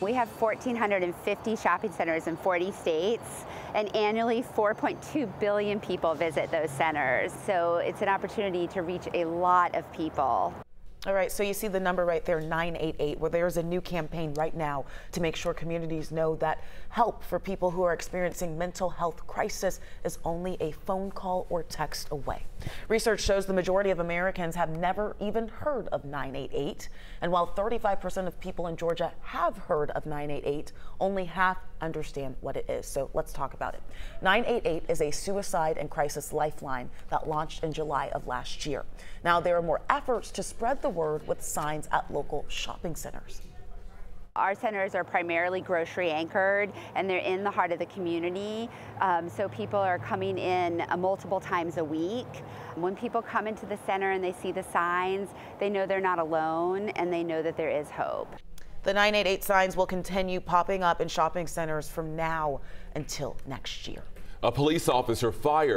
We have 1,450 shopping centers in 40 states, and annually 4.2 billion people visit those centers. So it's an opportunity to reach a lot of people. All right, so you see the number right there, 988, where there's a new campaign right now to make sure communities know that help for people who are experiencing mental health crisis is only a phone call or text away. Research shows the majority of Americans have never even heard of 988. And while 35% of people in Georgia have heard of 988, only half understand what it is. So let's talk about it. 988 is a suicide and crisis lifeline that launched in July of last year. Now, there are more efforts to spread the word with signs at local shopping centers. Our centers are primarily grocery anchored and they're in the heart of the community. Um, so people are coming in uh, multiple times a week. When people come into the center and they see the signs, they know they're not alone and they know that there is hope. The 988 signs will continue popping up in shopping centers from now until next year. A police officer fired